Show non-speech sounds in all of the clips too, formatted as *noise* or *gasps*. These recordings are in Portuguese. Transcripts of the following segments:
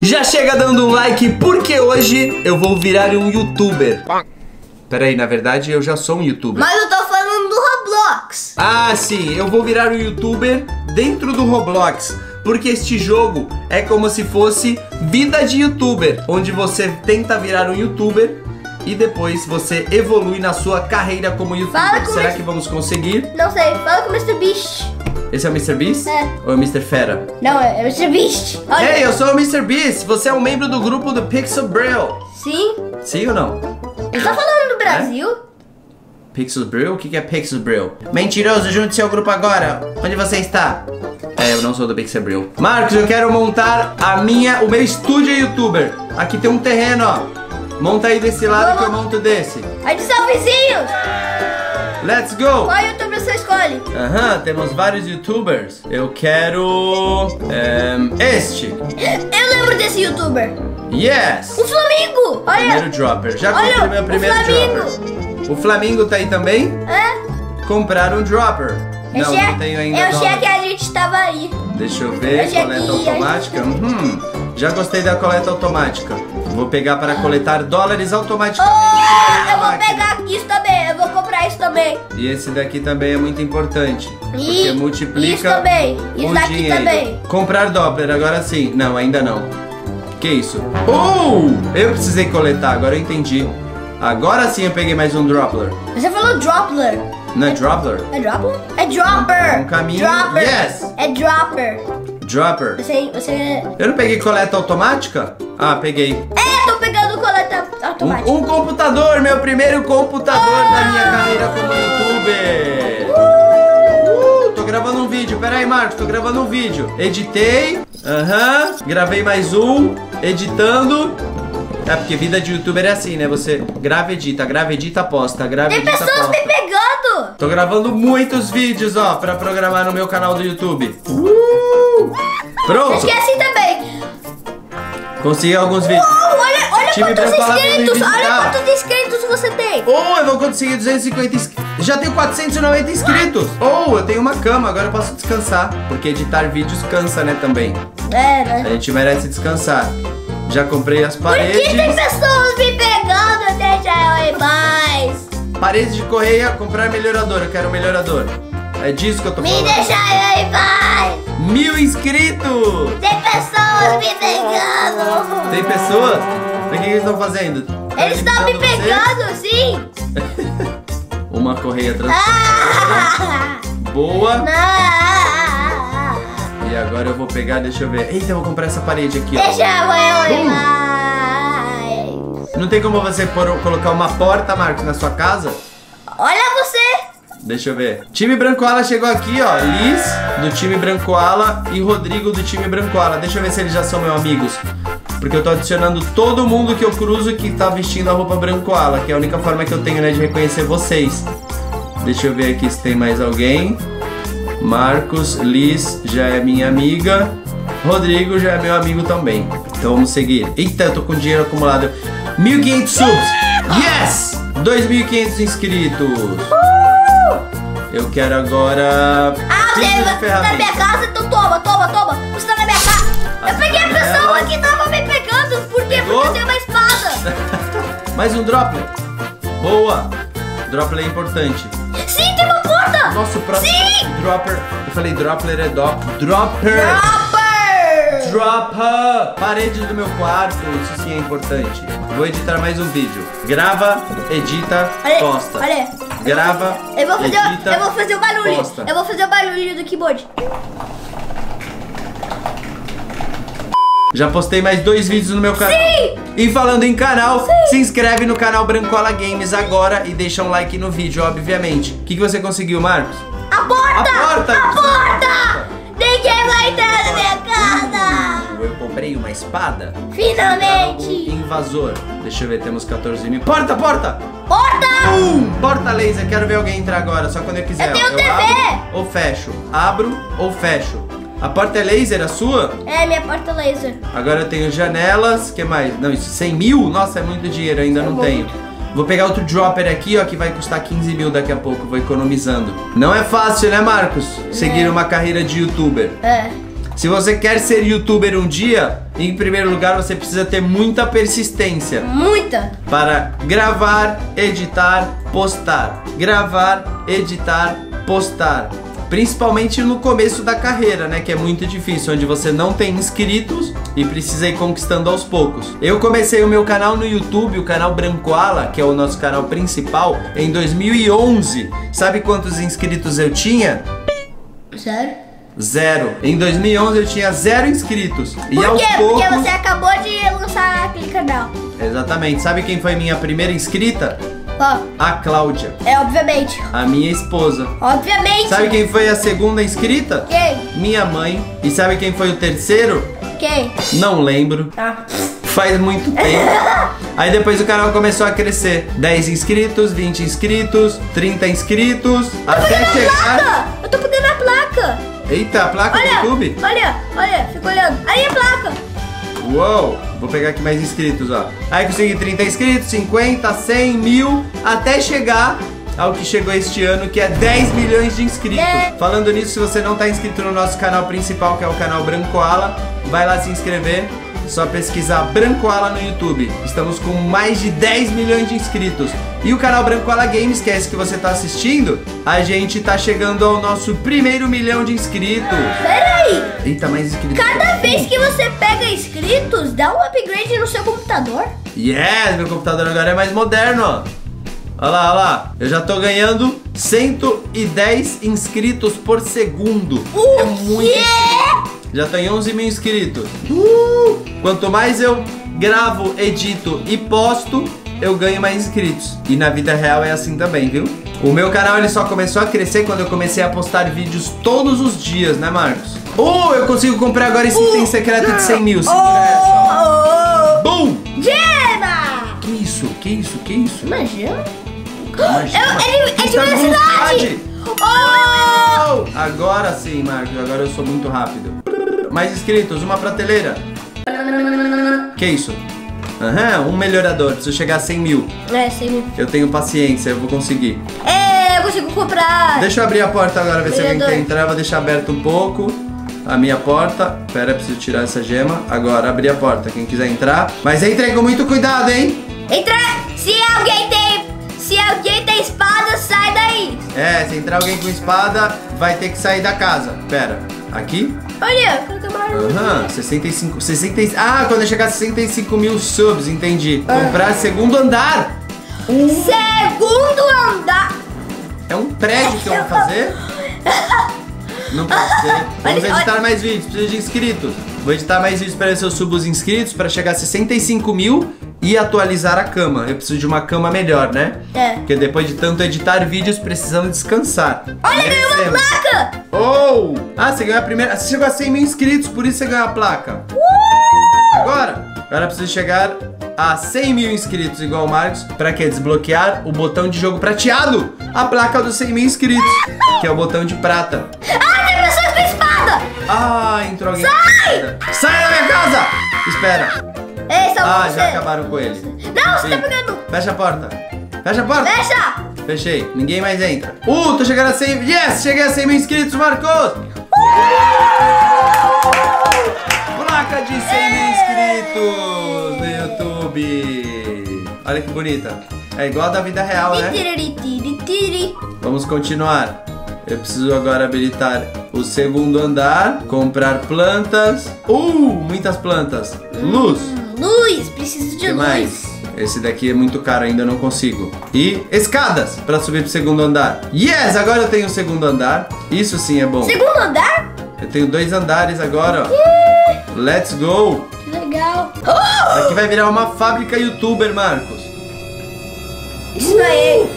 Já chega dando um like porque hoje eu vou virar um youtuber. Peraí, na verdade eu já sou um youtuber. Mas eu tô falando do Roblox. Ah, sim, eu vou virar um youtuber dentro do Roblox. Porque este jogo é como se fosse vida de youtuber, onde você tenta virar um youtuber e depois você evolui na sua carreira como youtuber. Será que vamos conseguir? Não sei, fala com o Mr. Esse é o Mr. Beast? É. Ou é o Mr. Fera? Não, é o Mr. Beast. Olha. Ei, eu sou o Mr. Beast, você é um membro do grupo do Pixel Brill. Sim. Sim ou não? Ele tá falando do Brasil? Pixel Brill? O que é Pixel Brill? Mentiroso, junte-se ao grupo agora. Onde você está? É, eu não sou do Pixel Brill. Marcos, eu quero montar a minha, o meu estúdio youtuber. Aqui tem um terreno, ó. Monta aí desse lado que eu monto desse. A gente são vizinhos. Let's go! Qual youtuber você escolhe? Aham, temos vários youtubers. Eu quero... ehm, este. Eu lembro desse youtuber. Yes! O Flamingo. Olha. Primeiro dropper. Já Olha, comprei meu o primeiro Flamingo. dropper. O Flamingo tá aí também? É. Comprar um dropper. Eu não, não tenho ainda. eu achei que a gente tava aí. Deixa eu ver, Eu coleta automática. Hum, já gostei da coleta automática. Vou pegar para coletar dólares automaticamente. Oh, eu vou máquina. pegar isso também. Eu vou comprar isso também. E esse daqui também é muito importante. Porque E multiplica isso também. Isso daqui dinheiro. também. Comprar Doppler, agora sim. Não, ainda não. Que isso? Oh! Eu precisei coletar, agora eu entendi. Agora sim eu peguei mais um Dropler. Você falou Dropler. Não é Dropler? É Dropper? É Dropper. Um caminho- Dropper. Yes. É Dropper. Dropper. Você, você... Eu não peguei coleta automática? Ah, peguei. É, coleta automática. Um, um computador, meu primeiro computador da minha carreira como youtuber. Uh, tô gravando um vídeo, pera aí, Marcos, tô gravando um vídeo. Editei, aham, gravei mais um, editando. É porque vida de youtuber é assim, né? Você grava, edita, grava, edita, posta, grava, Tem edita, pessoas me posta. pegando. Tô gravando muitos vídeos, ó, pra programar no meu canal do YouTube. Uh! Pronto, Esqueci também. consegui alguns vídeos. Olha Time quantos me inscritos. Olha quantos inscritos você tem. Oh, eu vou conseguir 250 inscritos. Já tenho 490 inscritos. Oh, eu tenho uma cama, agora eu posso descansar. Porque editar vídeos cansa, né, também. É, A né? gente merece descansar. Já comprei as Por que tem paredes. pessoas me pegando? Deixa eu ir mais. Paredes de correia, comprar melhorador. Eu quero um melhorador. É disso que eu tô Me falando. deixa eu ir mais. Mil inscritos! Tem pessoas me pegando. Tem pessoas? O que que eles estão fazendo? Eles estão me imitando você? pegando, sim. *laughs* Uma correia. Ah, boa. não. E agora eu vou pegar, deixa eu ver. Eita, eu vou comprar essa parede aqui, ó. Deixa eu Bum. mais. Não tem como você pôr- colocar uma porta, Marcos, na sua casa? Olha você. Deixa eu ver. Time Brancoala chegou aqui, ó. Liz, do time Brancoala, e Rodrigo, do time Brancoala. Deixa eu ver se eles já são meus amigos. Porque eu tô adicionando todo mundo que eu cruzo que tá vestindo a roupa Brancoala, que é a única forma que eu tenho, né, de reconhecer vocês. Deixa eu ver aqui se tem mais alguém. Marcos, Liz já é minha amiga. Rodrigo já é meu amigo também. Então vamos seguir. Eita, eu tô com dinheiro acumulado. 1.500 subs. Yes! 2.500 inscritos. Eu quero agora. Ah, você tá na minha casa, Pegou? Eu tenho uma espada. *laughs* Mais um droplet. Boa. Droplet é importante. Sim, tem uma porta. Nosso próximo Sim! dropper. Eu falei droplet é dop. Dropper. Dropper. Dropper! Parede do meu quarto, isso sim é importante. Vou editar mais um vídeo. Grava, edita, Olha, posta. olha. Grava, Eu vou fazer, edita, eu vou fazer o barulho. posta. Eu vou fazer o barulho do keyboard. Já postei mais dois vídeos no meu canal. Sim! E falando em canal, se inscreve no canal Brancola Games agora e deixa um like no vídeo, obviamente. O que, que você conseguiu, Marcos? A porta! A porta! A porta! Ninguém vai entrar na minha casa! Eu comprei uma espada. Finalmente! Invasor. Deixa eu ver, temos 14 mil. Porta, porta! Porta! Pum! Porta laser, quero ver alguém entrar agora, só quando eu quiser. Eu tenho ó. TV. abro ou fecho? Abro ou fecho? A porta é laser, a sua? É, minha porta laser. Agora eu tenho janelas, que mais? Não, isso 100 mil? Nossa, é muito dinheiro, ainda não muito. tenho. Vou pegar outro dropper aqui, ó, que vai custar 15 mil daqui a pouco, vou economizando. Não é fácil, né, Marcos? Seguir uma carreira de youtuber. É. Se você quer ser youtuber um dia, em primeiro lugar você precisa ter muita persistência Muita. para gravar, editar, postar. Gravar, editar, postar. Principalmente no começo da carreira, né? Que é muito difícil, onde você não tem inscritos e precisa ir conquistando aos poucos. Eu comecei o meu canal no YouTube, o canal Brancoala, que é o nosso canal principal, em 2011. Sabe quantos inscritos eu tinha? Sério? Zero. Em 2011 eu tinha zero inscritos. E Por aos quê? poucos. Porque você acabou de lançar aquele canal. Exatamente. Sabe quem foi minha primeira inscrita? Ó, A Cláudia, é obviamente. a minha esposa. Obviamente. Sabe quem foi a segunda inscrita? Quem? Minha mãe. E sabe quem foi o terceiro? Quem? Não lembro. Tá. Faz muito tempo. *laughs* Aí depois o canal começou a crescer. 10 inscritos, 20 inscritos, 30 inscritos, até chegar. Eu tô pegando a placa. Eita, a placa do Olha, YouTube? olha, olha, fica olhando. Aí a placa. Uou! Vou pegar aqui mais inscritos, ó. Aí consegui 30 inscritos, 50, 100, mil, até chegar ao que chegou este ano, que é 10 milhões de inscritos. Falando nisso, se você não está inscrito no nosso canal principal, que é o canal Brancoala, vai lá se inscrever. Só pesquisar Brancoala no YouTube. Estamos com mais de 10 milhões de inscritos. E o canal Brancoala Games, que é esse que você está assistindo, a gente tá chegando ao nosso primeiro milhão de inscritos. Peraí. Eita, mais inscritos. Cada vez que você pega inscritos, dá um upgrade no seu computador. Yes, meu computador agora é mais moderno. Olha lá, olha lá. Eu já tô ganhando 110 inscritos por segundo. O é muito quê? Já tô em 11 mil inscritos. Uh! Quanto mais eu gravo, edito e posto, eu ganho mais inscritos. E na vida real é assim também, viu? O meu canal ele só começou a crescer quando eu comecei a postar vídeos todos os dias, né, Marcos? Oh, eu consigo comprar agora esse item secreto de 100 mil. Segura essa, ó. Oh, Bum! Gema! Que isso? Que isso? Que isso? Imagina. Imagina. Eu- ele- é de Está velocidade. Agora sim, Marcos. Agora eu sou muito rápido. Mais inscritos, uma prateleira. Que isso? Aham, um melhorador. Preciso chegar a 100 mil. É, sim. Eu tenho paciência, eu vou conseguir. É, eu consigo comprar. Deixa eu abrir a porta agora, ver se alguém Melhorador. quer entrar. Vou deixar aberto um pouco a minha porta. Pera, preciso tirar essa gema. Agora, abrir a porta. Quem quiser entrar. Mas entrem com muito cuidado, hein? Entra. É, se entrar alguém com espada, vai ter que sair da casa. Pera, aqui? Olha, coloca mais. Aham, 65, 60, ah, quando eu chegar a 65 mil subs, entendi. Comprar segundo andar. Segundo andar. É um prédio que eu vou fazer? *laughs* Não pode ser. Vamos Olha, editar mais vídeos, preciso de inscritos. Vou editar mais vídeos para ver se eu subo os inscritos para chegar a 65 mil e atualizar a cama. Eu preciso de uma cama melhor, né? É. Porque depois de tanto editar vídeos, precisamos descansar. Olha, ganhou uma placa. Oh! Ah, você ganhou a primeira. Você chegou a 100 mil inscritos, por isso você ganhou a placa. Agora, agora eu preciso chegar a 100 mil inscritos igual o Marcos. Pra quê? Desbloquear o botão de jogo prateado. A placa dos 100 mil inscritos, que é o botão de prata. Ah, tem pessoas com espada. Ah, entrou alguém. Sai! Sai da minha casa! Espera. Ah, você. já acabaram com ele. Não, você tá Sim. pegando. Fecha a porta. Fecha a porta. Fecha. Fechei. Ninguém mais entra. Uh, tô chegando a 100. Yes! Cheguei a 100 mil inscritos, Marcos! Placa de 100 mil inscritos no YouTube. Olha que bonita. É igual a da vida real, né? Vamos continuar. Eu preciso agora habilitar o segundo andar, comprar plantas. Uh, muitas plantas. Luz. Luz, preciso de que luz. mais? Esse daqui é muito caro, ainda não consigo. E escadas para subir pro segundo andar. Yes, agora eu tenho o segundo andar. Isso sim é bom. Segundo andar? Eu tenho dois andares agora, ó. Let's go. Que legal. *gasps* Aqui vai virar uma fábrica youtuber, Marcos. Isso aí.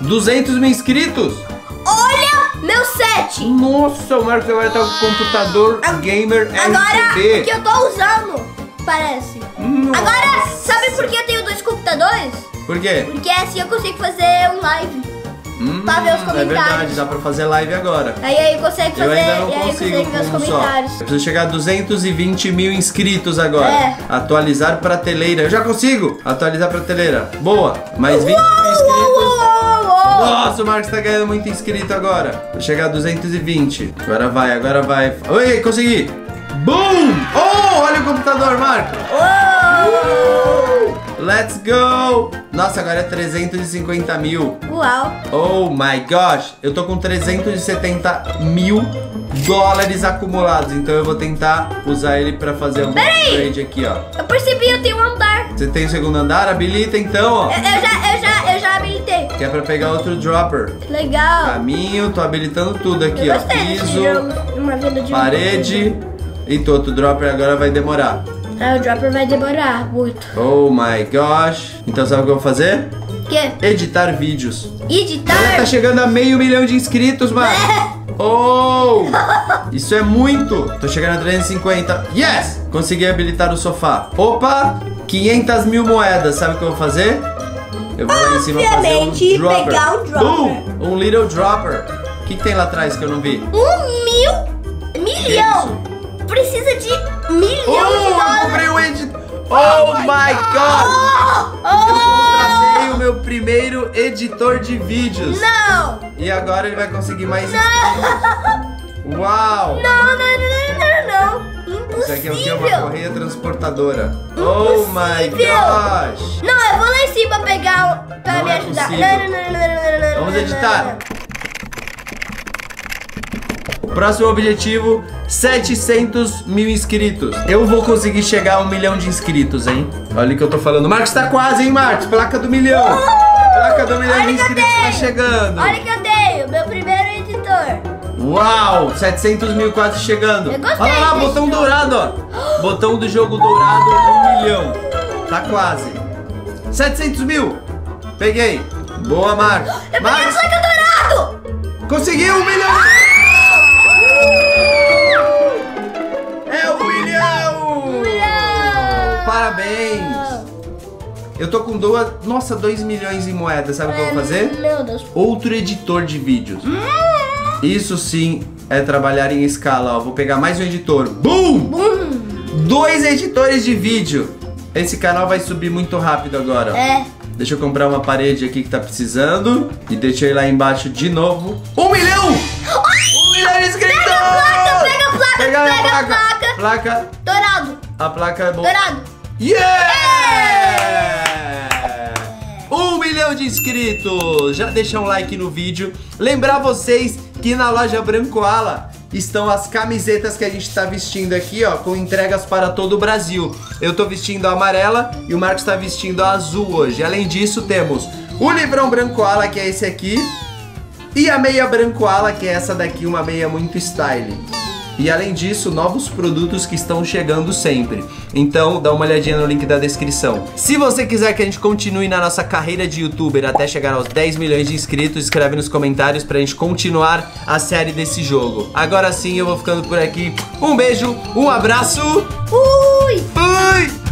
200 mil inscritos. Olha meu set. Nossa, o Marcos agora tá com o computador gamer Agora, o que eu tô usando, parece. Nossa. Agora, sabe por que eu tenho dois computadores? Por quê? Porque assim eu consigo fazer um live. Hum, Pra ver os É comentários. verdade, dá pra fazer live agora. Aí aí consegue Eu fazer, ainda não e aí consigo consegue ver os com um só. comentários. Eu preciso chegar a 220 mil inscritos agora. É. Atualizar prateleira. Eu já consigo atualizar prateleira. Boa. Mais 20 mil Uou, inscritos. uou, uou. Nossa, o Marcos tá ganhando muito inscrito agora. Vou chegar a 220. Agora vai, agora vai. Oi, consegui. Boom! Oh, olha o computador, Marco. Let's go! Nossa, agora é 350 mil. Uau! Oh my gosh! Eu tô com 370 mil dólares acumulados. Então eu vou tentar usar ele pra fazer um upgrade aqui, ó. Eu percebi, eu tenho um andar. Você tem o segundo andar? Habilita então, ó. Eu, eu já, eu já, eu já habilitei. Que é pra pegar outro dropper. Legal. Caminho, tô habilitando tudo aqui, eu ó. Piso, jogo. Uma vida de parede. E tô, outro dropper agora vai demorar. Ah, o dropper vai demorar muito. Oh my gosh. Então sabe o que eu vou fazer? Que? Editar vídeos. Editar. Ela tá chegando a meio milhão de inscritos, mano. Oh! *laughs* Isso é muito! Tô chegando a 350. Yes! Consegui habilitar o sofá. Opa! 500 mil moedas. Sabe o que eu vou fazer? Eu vou lá em cima fazer um Obviamente, dropper. pegar o dropper. Boom! Um little dropper. O que, que tem lá atrás que eu não vi? Um mil milhão. Precisa de milhão Oh, de eu dólares. comprei um editor. Oh, my god! Oh, Eu oh. contratei o meu primeiro editor de vídeos. Não! E agora ele vai conseguir mais inscritos. *laughs* Uau! Não, não, não, não, não, não. Isso aqui é o que? Uma Impossível. correia transportadora. Oh my Impossível. gosh! Não, eu vou lá em cima pegar o... pra Não me é ajudar. possível. Não, não, não, não, não, não, não, Vamos não, editar. Próximo objetivo: 700 mil inscritos. Eu vou conseguir chegar a um milhão de inscritos, hein? Olha o que eu tô falando. Marcos tá quase, hein, Marcos? Placa do milhão. Placa do milhão de Olha eu inscritos tá chegando. Olha que eu tenho, meu primeiro editor. Uau! 700 mil quase chegando. Eu gostei Olha lá, botão jogo. dourado, ó. Botão do jogo dourado, um milhão. Tá quase. 700 mil. Peguei. Boa, Marcos. Eu peguei a Marcos, placa dourado. conseguiu um milhão. Eu tô com duas... Nossa, 2 milhões em moedas. Sabe o que eu vou fazer? Meu Deus. Outro editor de vídeos. Hum. Isso sim é trabalhar em escala, ó. Vou pegar mais um editor. Boom! Bum. Dois editores de vídeo. Esse canal vai subir muito rápido agora. ó. É. Deixa eu comprar uma parede aqui que tá precisando. E deixa eu ir lá embaixo de novo. Um milhão! Um milhão de inscritos! Pega a placa, pega a placa, Pega a pega a placa. placa. Placa. Dourado. A placa é boa. Dourado. Yeah! Milhão de inscritos! Já deixa um like no vídeo. Lembrar vocês que na loja Brancoala estão as camisetas que a gente tá vestindo aqui, ó, com entregas para todo o Brasil. Eu tô vestindo a amarela e o Marcos tá vestindo a azul hoje. Além disso, temos o livrão Brancoala, que é esse aqui, e a meia Brancoala, que é essa daqui, uma meia muito style. E além disso, novos produtos que estão chegando sempre. Então, dá uma olhadinha no link da descrição. Se você quiser que a gente continue na nossa carreira de youtuber até chegar aos 10 milhões de inscritos, escreve nos comentários pra gente continuar a série desse jogo. Agora sim, eu vou ficando por aqui. Um beijo, um abraço. Ui. Fui!